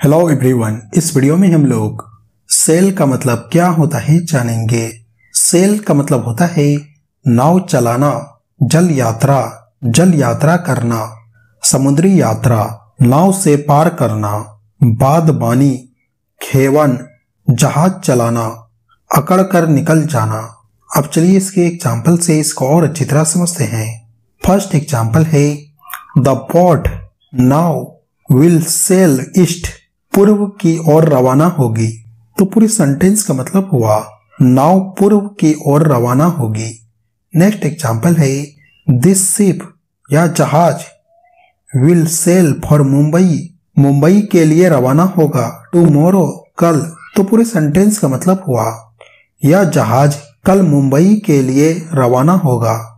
Hello everyone इस video में हम लोग सेल का मतलब क्या होता है जानेंगे। सेल का मतलब होता है नाव चलाना, जल यात्रा जल यात्रा करना, समुद्री यात्रा, नाव से पार करना, बादबानी, खेवन, जहाज़ चलाना, अकड़ कर निकल जाना। अब चलिए इसके एग्ज़ाम्पल से इसको और अच्छी तरह समझते हैं। फ़र्स्ट एग्ज़ाम्पल है the boat now will sail east पूर्व की ओर रवाना होगी। तो पूरी सेंटेंस का मतलब हुआ, नाव पूर्व की ओर रवाना होगी। नेक्स्ट एग्ज़ाम्पल है दिस शिप या जहाज़ will sail for Mumbai Mumbai के लिए रवाना होगा। टुमारो कल। तो पूरे सेंटेंस का मतलब हुआ यह जहाज़ कल मुंबई के लिए रवाना होगा।